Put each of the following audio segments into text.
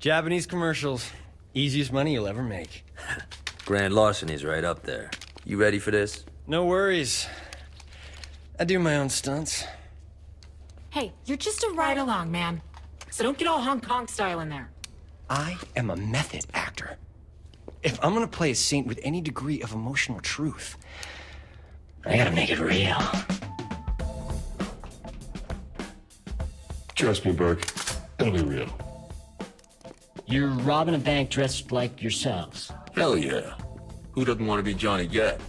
Japanese commercials. Easiest money you'll ever make. Grand larceny's right up there. You ready for this? No worries. I do my own stunts. Hey, you're just a ride along, man. So don't get all Hong Kong style in there. I am a method actor. If I'm gonna play a saint with any degree of emotional truth, I gotta make it real. Trust me, Birk. It'll be real. You're robbing a bank dressed like yourselves. Hell yeah. Who doesn't want to be Johnny Gat?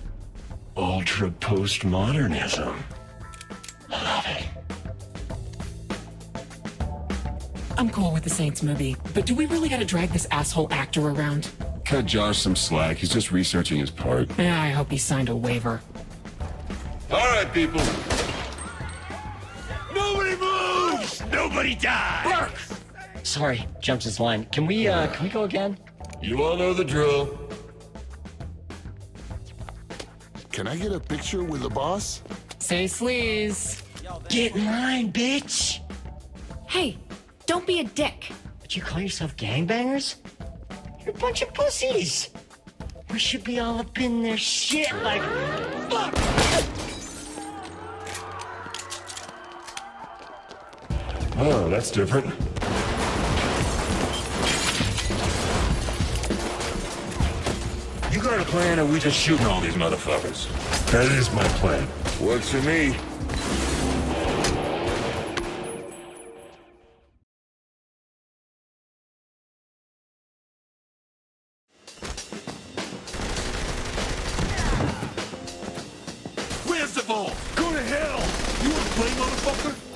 Ultra postmodernism. Love it. I'm cool with the Saints movie, but do we really gotta drag this asshole actor around? Cut Josh some slack. He's just researching his part. Yeah, I hope he signed a waiver. All right, people. Nobody moves! Nobody dies! Sorry, jumped his line. Can we, uh, can we go again? You all know the drill. Can I get a picture with the boss? Say sleaze. Get in line, bitch! Hey, don't be a dick. But you call yourself gangbangers? You're a bunch of pussies! We should be all up in their shit like, fuck! Oh, that's different. Got a plan, or we just shooting all these motherfuckers? That is my plan. Works for me. Where's the ball? Go to hell! You wanna play, motherfucker?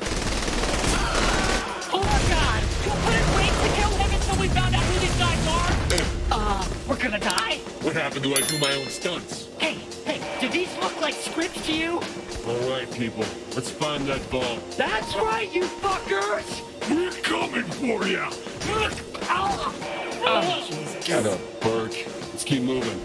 Gonna die? What happened to I do my own stunts? Hey, hey, do these look like scripts to you? All right, people, let's find that ball. That's right, you fuckers! We're coming for you. Ah! Oh, Jesus. Get up, Birk. Let's keep moving.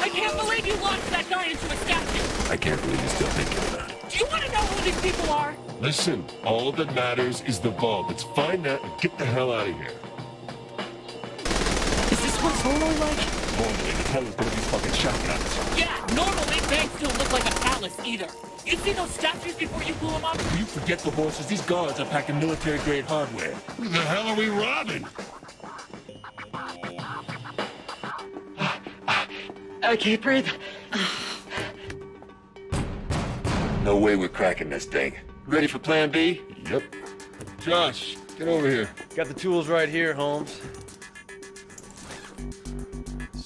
I can't believe you launched that guy into a statue! I can't believe you're still thinking about it. Do you want to know who these people are? Listen, all that matters is the ball. Let's find that and get the hell out of here. Is this what's normally like? Normally, the hell is gonna be fucking shotguns. Yeah, normally banks don't look like a palace either. You see those statues before you blew them up? You forget the horses. These guards are packing military-grade hardware. Who the hell are we robbing? Ah, ah. I can't breathe. No way we're cracking this thing. Ready for Plan B? Yep. Josh, get over here. Got the tools right here, Holmes.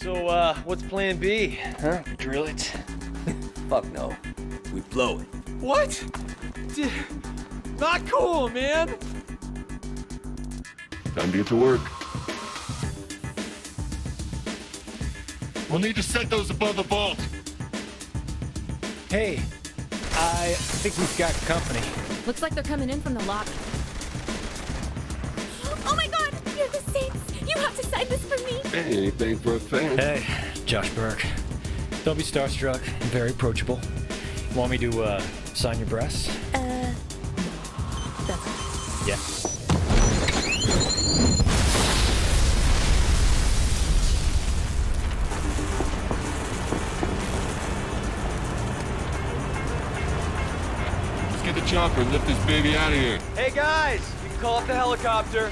So, uh, what's plan B? Huh? Drill it? Fuck no. We blow it. What? D- not cool, man! Time to get to work. We'll need to set those above the vault. Hey, I think we've got company. Looks like they're coming in from the lobby. Hey, anything for a fan? Hey, Josh Birk. Don't be starstruck. I'm very approachable. Want me to, uh, sign your breasts? Uh. That's Yeah. Let's get the chopper and lift this baby out of here. Hey guys, you can call up the helicopter.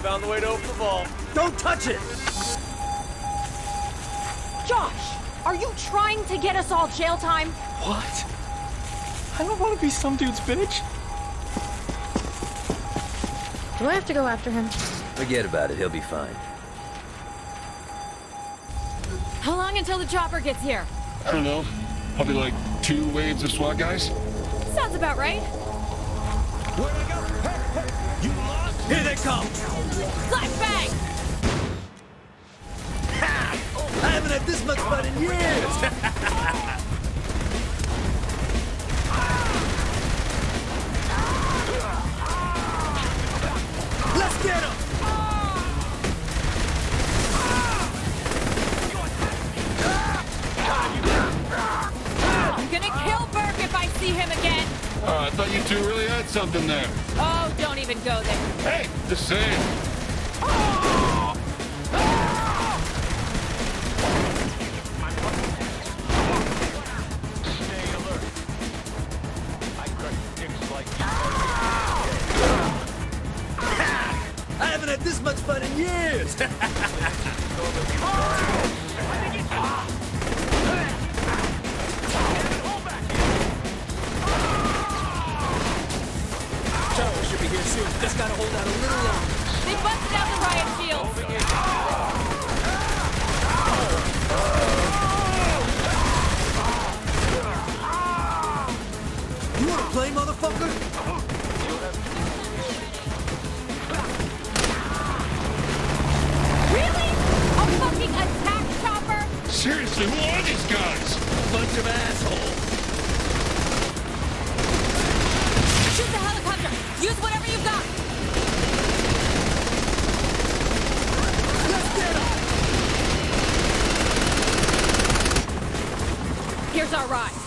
Found the way to open the vault. Don't touch it! Josh! Are you trying to get us all jail time? What? I don't want to be some dude's bitch. Do I have to go after him? Forget about it. He'll be fine. How long until the chopper gets here? I don't know. Probably like two waves of SWAT guys. Sounds about right. Here they come! Flashbang! I had this much fun in years! Let's get him! I'm gonna kill Birk if I see him again! Oh, I thought you two really had something there. Oh, don't even even go there. Hey, the same. I should be here soon. Just gotta hold out a little longer. They busted out the riot shields. You wanna play, motherfucker? Seriously, who are these guys? Bunch of assholes. Shoot the helicopter. Use whatever you've got. Let's get get 'em! Here's our ride.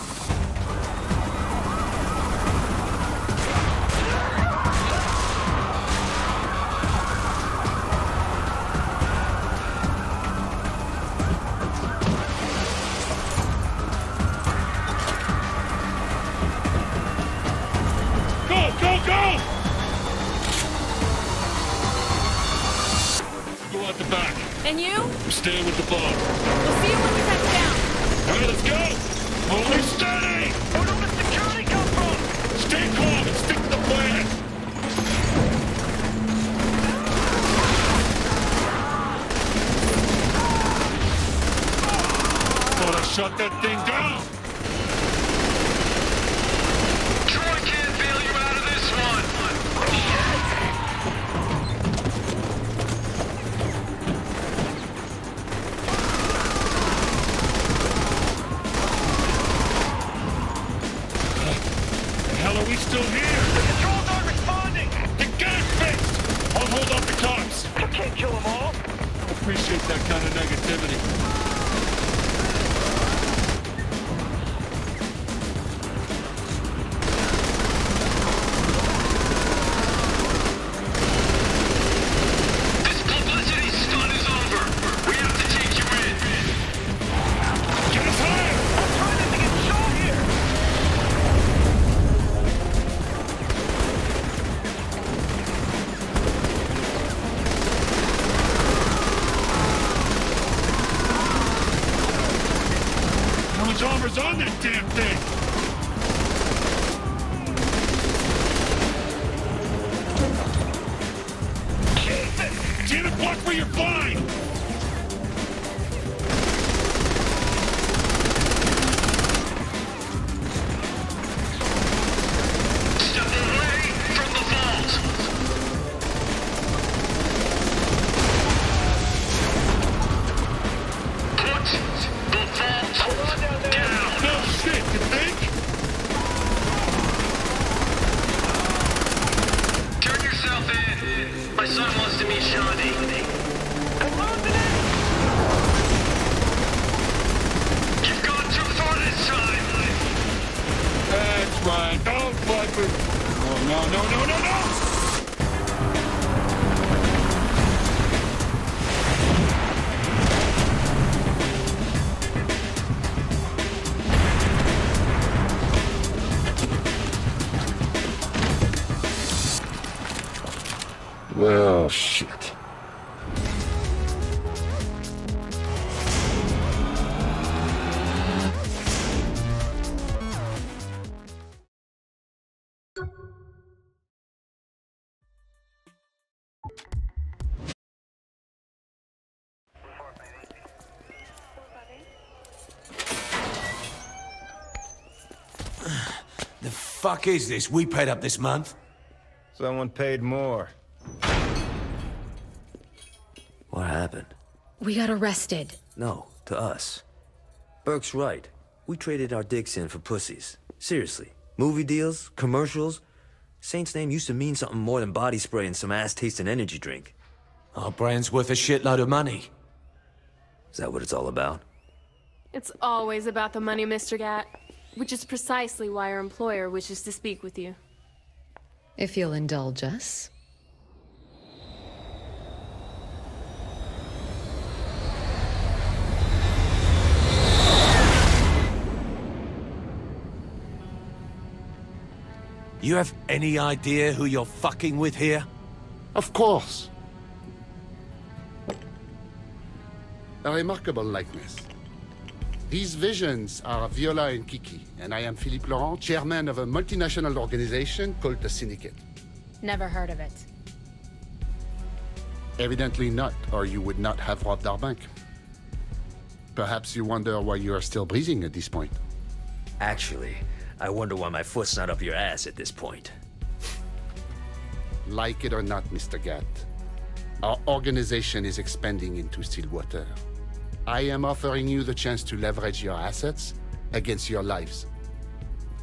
Appreciate that kind of negativity. Fuck is this? We paid up this month. Someone paid more. What happened? We got arrested. No, to us. Birk's right. We traded our dicks in for pussies. Seriously. Movie deals, commercials. Saint's name used to mean something more than body spray and some ass-tasting energy drink. Our brand's worth a shitload of money. Is that what it's all about? It's always about the money, Mr. Gat. Which is precisely why our employer wishes to speak with you. If you'll indulge us. You have any idea who you're fucking with here? Of course. A remarkable likeness. These visions are Viola and Kiki, and I am Philippe Loren, chairman of a multinational organization called the Syndicate. Never heard of it. Evidently not, or you would not have robbed our bank. Perhaps you wonder why you are still breathing at this point. Actually, I wonder why my foot's not up your ass at this point. Like it or not, Mr. Gat, our organization is expanding into Stillwater. I am offering you the chance to leverage your assets against your lives.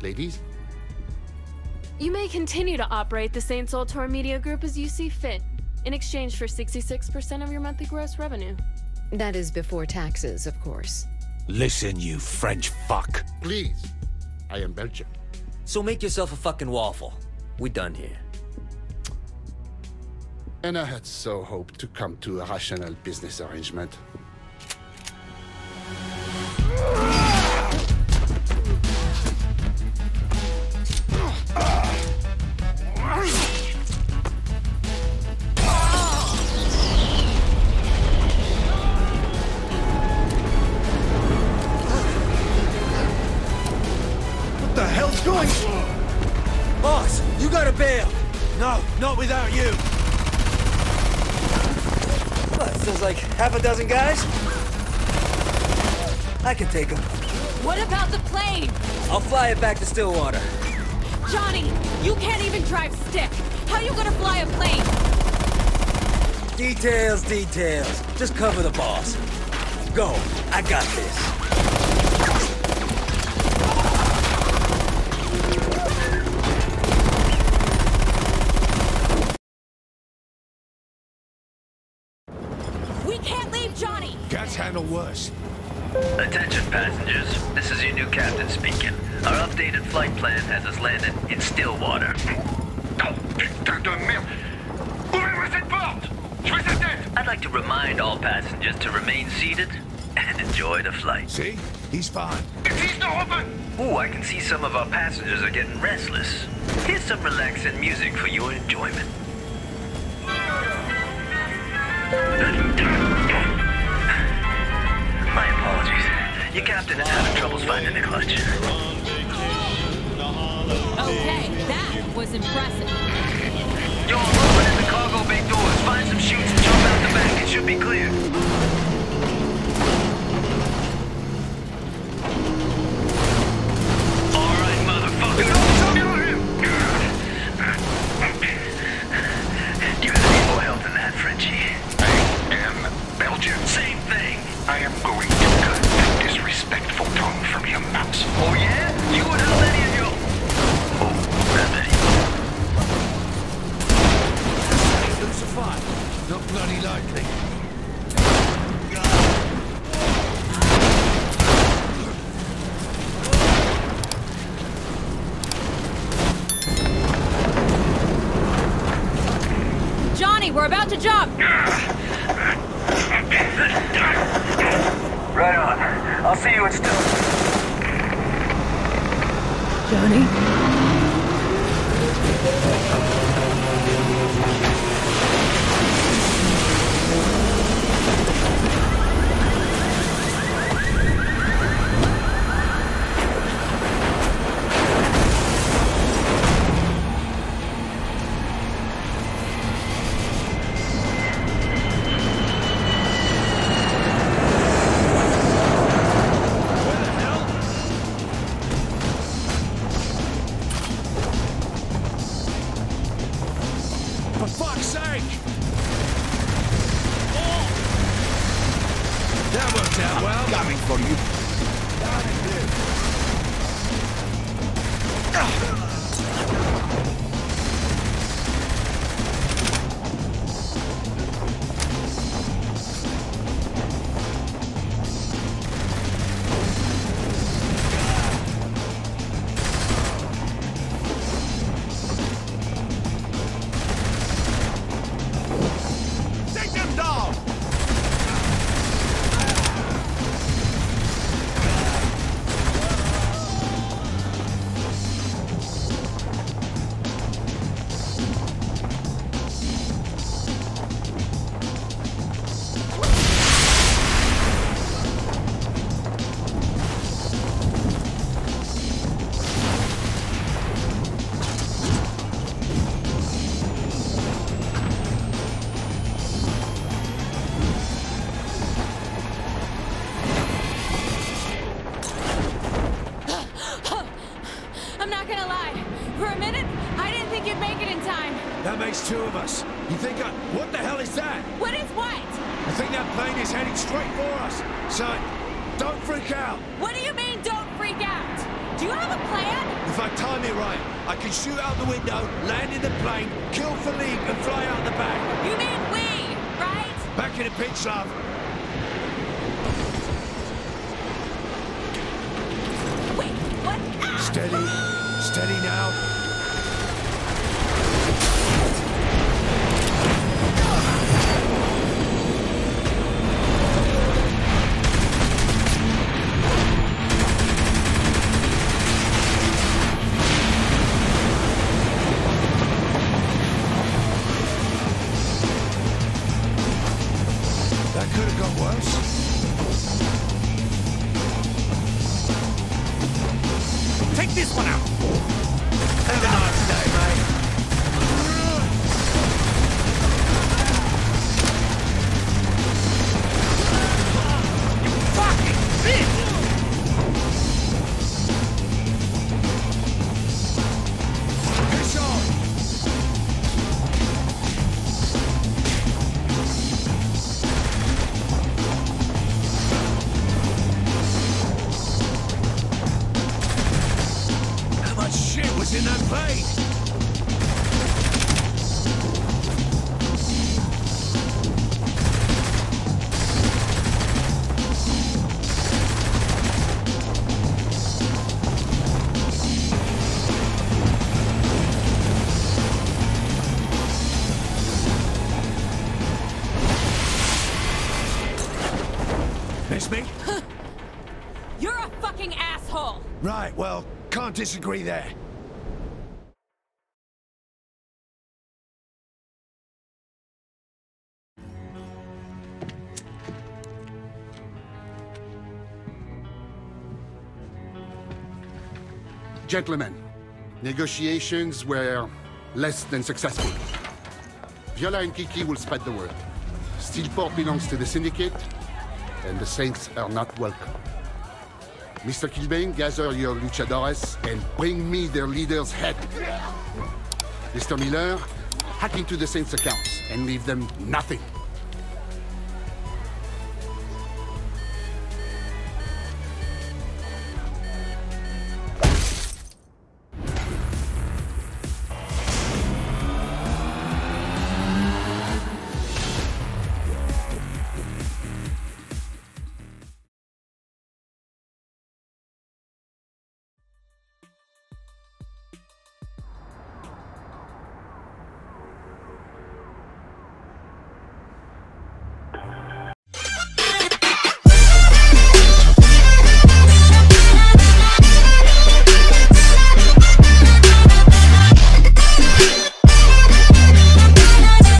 Ladies? You may continue to operate the Saints Ultor Media Group as you see fit, in exchange for 66% of your monthly gross revenue. That is before taxes, of course. Listen, you French fuck. Please. I am Belgian. So make yourself a fucking waffle. We done here. And I had so hoped to come to a rational business arrangement. Without you. What, there's like half a dozen guys? I can take him. What about the plane? I'll fly it back to Stillwater. Johnny, you can't even drive stick. How are you gonna fly a plane? Details, details. Just cover the boss. Go. I got this. Johnny! Cats handle worse. Attention passengers, this is your new captain speaking. Our updated flight plan has us landed in Stillwater. Oh, putain de merde Ouvrez-moi cette porte Je veux sa tête I'd like to remind all passengers to remain seated and enjoy the flight. See? He's fine. Please don't open Ooh, I can see some of our passengers are getting restless. Here's some relaxing music for your enjoyment. Your captain is having troubles finding the clutch. Okay, that was impressive. Yo, I'm opening the cargo bay doors. Find some chutes and jump out the back. It should be clear. From your mouth. Oh, yeah? You would have many of your... Oh, that many. They'll survive. Not bloody likely. Johnny, we're about to jump! Right on. I'll see you at Still. Johnny? Right, I can shoot out the window, land in the plane, kill Philippe, and fly out the back. You mean we, right? Back in the pitch, love. Wait, what? Ah! Steady. Steady now. That could have gone worse. Take this one out. Mate. Was in that plane? Miss me? You're a fucking asshole. Right, well, can't disagree there. Gentlemen, negotiations were less than successful. Viola and Kiki will spread the word. Steelport belongs to the Syndicate, and the Saints are not welcome. Mr. Kilbane, gather your luchadores and bring me their leader's head. Mr. Miller, hack into the Saints' accounts and leave them nothing.